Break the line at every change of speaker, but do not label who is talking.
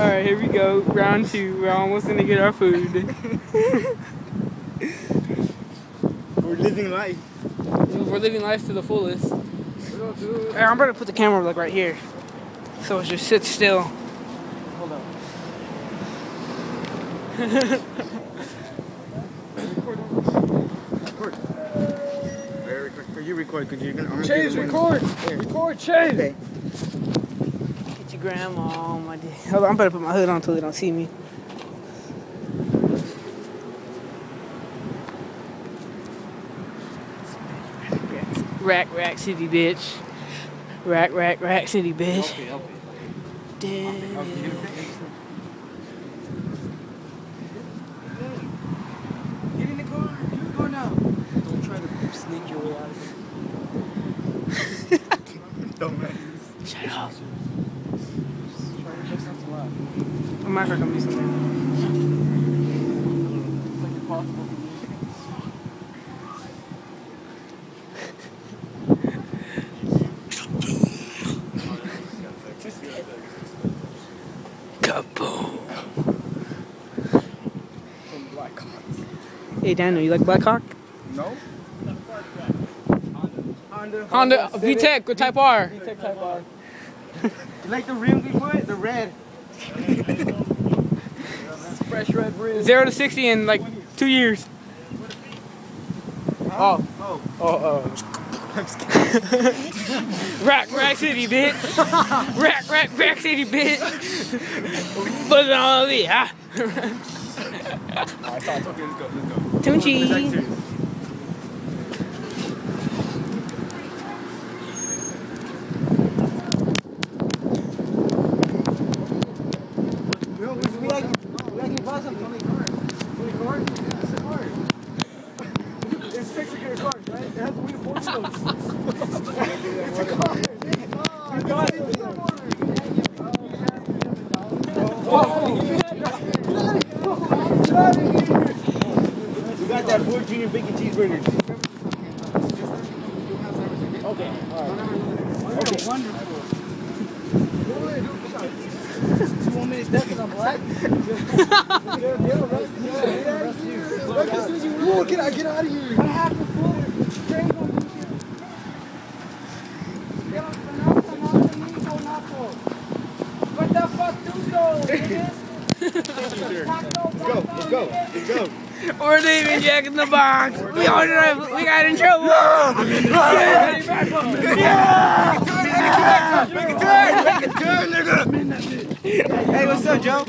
Alright, here we go. Round two. We're almost gonna get our food.
We're living life.
We're living life to the fullest. Hey, I'm gonna put the camera like right here. So it just sits still.
Hold on. record. Very record. For you record, because you're gonna.
Chase, record! Record, Chase!
Okay.
Get your grandma on oh, my dick. Hold on, I'm better put my hood on so they don't see me. Rack, rack, city, bitch. Rack, rack, rack, city, bitch. Damn.
Get in the car. Get in now.
Don't try to sneak your way out of here.
Don't man.
Shut up.
Try to check something out.
I might hurt them something.
It's like impossible.
Kaboom.
From Black
Hey Daniel, you like Blackhawk?
No? Honda.
Honda
Civic.
VTEC with Type R.
VTEC Type R. you like the rims we put? The red. Fresh red rims.
Zero to sixty in like two years.
Oh. Oh. Oh, oh. I'm scared.
Rack, rack city, bitch. rack, rack, rack city, bitch. Put it on me, huh?
Alright, so it's okay, let's go, let's go.
Tunchi.
Let's act serious. No, we, we like, we like you buy something on the car. On the car? Yeah, it's a car. It's fixed to your car, right? It has to be four wheels. It's a car. You got it. We got that Ford Junior Bacon Cheeseburger. Okay, alright. Okay. Wonderful. Two more minutes left because I'm black. Whoa, get out, get out of here. What happened, fool?
What the fuck do those?
Let's go, let's go, let's go.
We're leaving Jack in the Box. We all drive, we got in trouble.
Make a turn, make a turn, nigga. Hey, what's up, Joe?